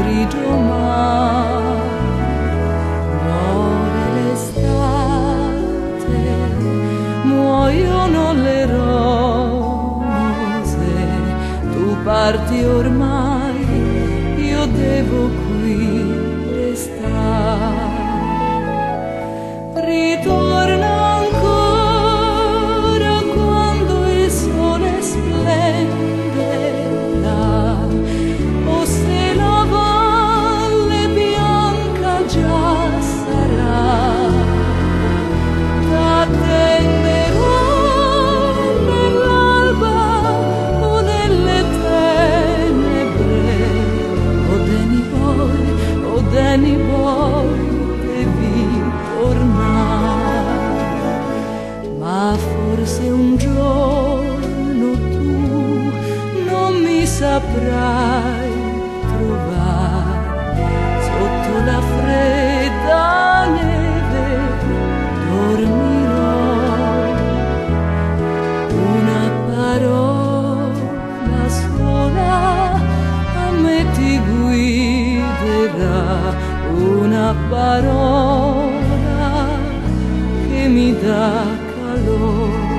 grigio mar. Muore l'estate muoiono le rose. Tu parti ormai io devo qui. O deni poi devi tornare. Ma forse un giorno tu non mi saprai una parola che mi dà calore